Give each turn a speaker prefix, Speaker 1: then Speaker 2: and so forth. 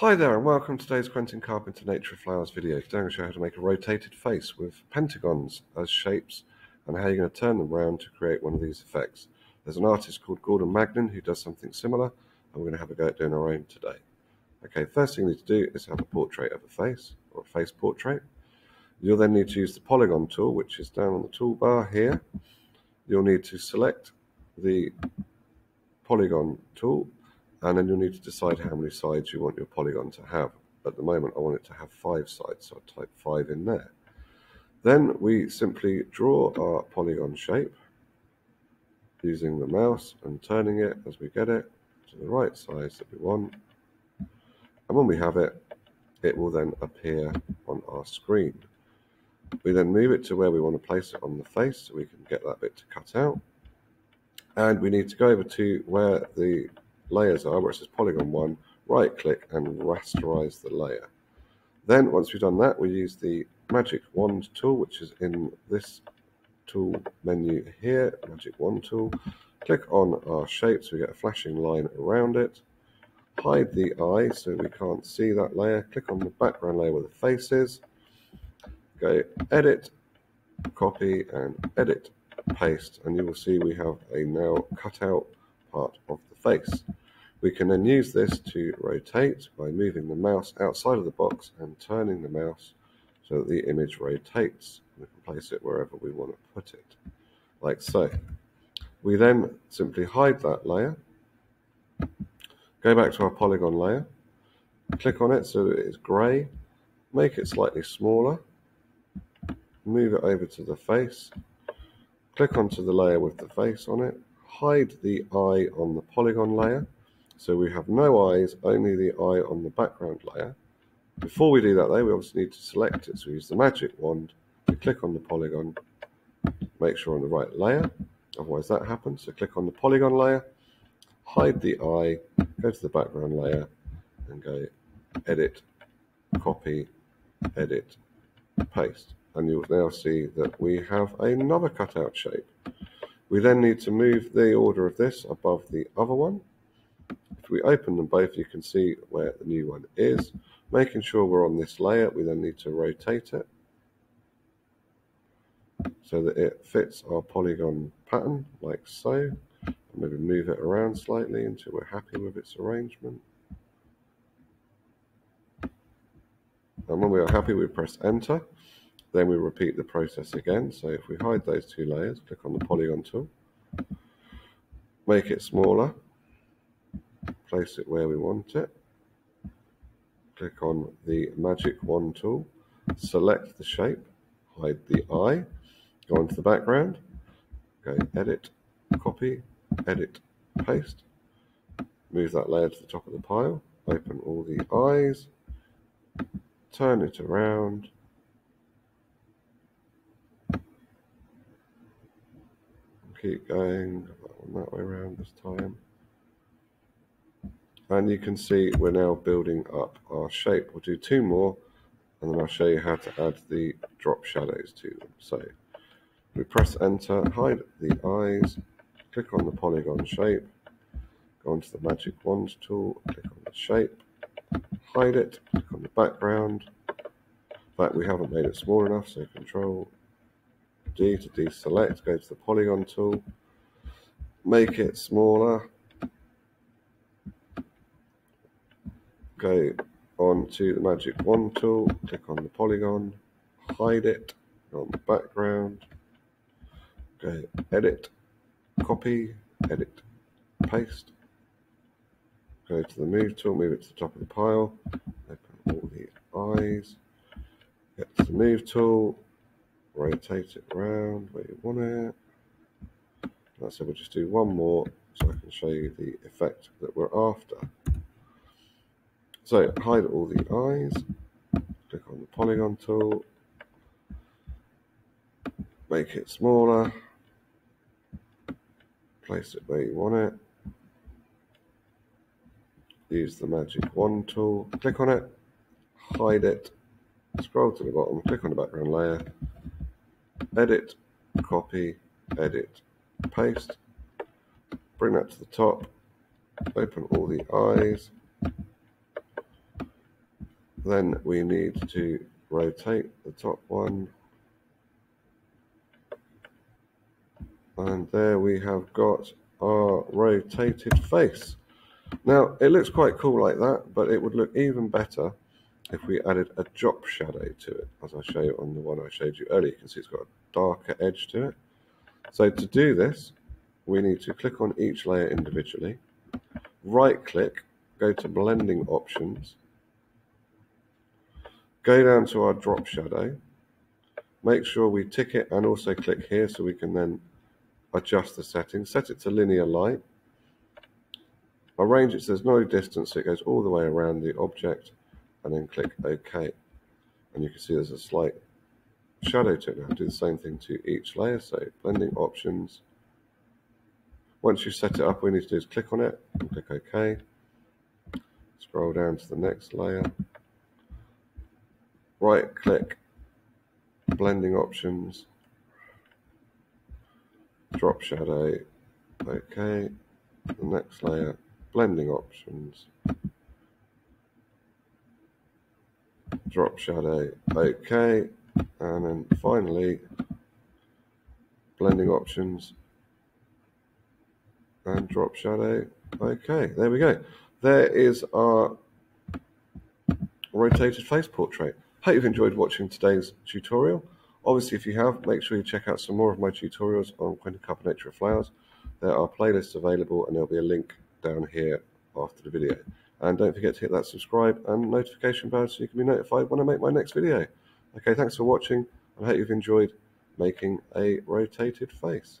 Speaker 1: Hi there and welcome to today's Quentin Carpenter Nature of Flowers video. Today I'm going to show you how to make a rotated face with pentagons as shapes and how you're going to turn them around to create one of these effects. There's an artist called Gordon Magnin who does something similar and we're going to have a go at doing our own today. Okay, first thing you need to do is have a portrait of a face or a face portrait. You'll then need to use the polygon tool which is down on the toolbar here. You'll need to select the polygon tool and then you'll need to decide how many sides you want your polygon to have. At the moment I want it to have five sides, so I type five in there. Then we simply draw our polygon shape using the mouse and turning it as we get it to the right size that we want. And when we have it, it will then appear on our screen. We then move it to where we want to place it on the face so we can get that bit to cut out. And we need to go over to where the layers are, where it says polygon 1, right click and rasterize the layer. Then once we've done that, we use the magic wand tool, which is in this tool menu here, magic wand tool. Click on our shape so we get a flashing line around it. Hide the eye so we can't see that layer. Click on the background layer where the face is. Go edit, copy and edit, paste and you will see we have a now cut out part of face. We can then use this to rotate by moving the mouse outside of the box and turning the mouse so that the image rotates. We can place it wherever we want to put it, like so. We then simply hide that layer, go back to our polygon layer, click on it so that it is grey, make it slightly smaller, move it over to the face, click onto the layer with the face on it, hide the eye on the polygon layer, so we have no eyes, only the eye on the background layer. Before we do that though, we obviously need to select it. So we use the magic wand, we click on the polygon, make sure on the right layer, otherwise that happens. So click on the polygon layer, hide the eye, go to the background layer and go edit, copy, edit, paste. And you'll now see that we have another cutout shape. We then need to move the order of this above the other one. If we open them both, you can see where the new one is. Making sure we're on this layer, we then need to rotate it so that it fits our polygon pattern, like so. Maybe move it around slightly until we're happy with its arrangement. And when we are happy, we press enter. Then we repeat the process again. So if we hide those two layers, click on the polygon tool, make it smaller, place it where we want it. Click on the magic wand tool, select the shape, hide the eye, go onto the background, go edit, copy, edit, paste, move that layer to the top of the pile, open all the eyes, turn it around, keep going that way around this time. And you can see we're now building up our shape. We'll do two more and then I'll show you how to add the drop shadows to them. So we press enter, hide the eyes, click on the polygon shape, go onto the magic wand tool, click on the shape, hide it, click on the background. In fact, we haven't made it small enough, so control D to deselect, go to the polygon tool, make it smaller, go on to the magic wand tool, click on the polygon, hide it on the background, go edit, copy, edit, paste, go to the move tool, move it to the top of the pile, open all the eyes, get to the move tool, rotate it around where you want it. That's it, we'll just do one more so I can show you the effect that we're after. So hide all the eyes, click on the polygon tool, make it smaller, place it where you want it, use the magic wand tool, click on it, hide it, scroll to the bottom, click on the background layer, edit, copy, edit, paste, bring that to the top, open all the eyes, then we need to rotate the top one. And there we have got our rotated face. Now it looks quite cool like that but it would look even better if we added a drop shadow to it as I show you on the one I showed you earlier you can see it's got a darker edge to it so to do this we need to click on each layer individually right click go to blending options Go down to our drop shadow. Make sure we tick it and also click here so we can then adjust the settings. Set it to linear light. Arrange it so there's no distance so it goes all the way around the object and then click OK. And you can see there's a slight shadow to it now. Do the same thing to each layer. So blending options. Once you set it up, all we need to do is click on it and click OK. Scroll down to the next layer right click, blending options, drop shadow, okay, the next layer, blending options, drop shadow, okay, and then finally blending options and drop shadow, okay, there we go. There is our rotated face portrait. Hope you've enjoyed watching today's tutorial. Obviously, if you have, make sure you check out some more of my tutorials on Quentin Carpenter Flowers. There are playlists available and there'll be a link down here after the video. And don't forget to hit that subscribe and notification bell so you can be notified when I make my next video. Okay, thanks for watching. I hope you've enjoyed making a rotated face.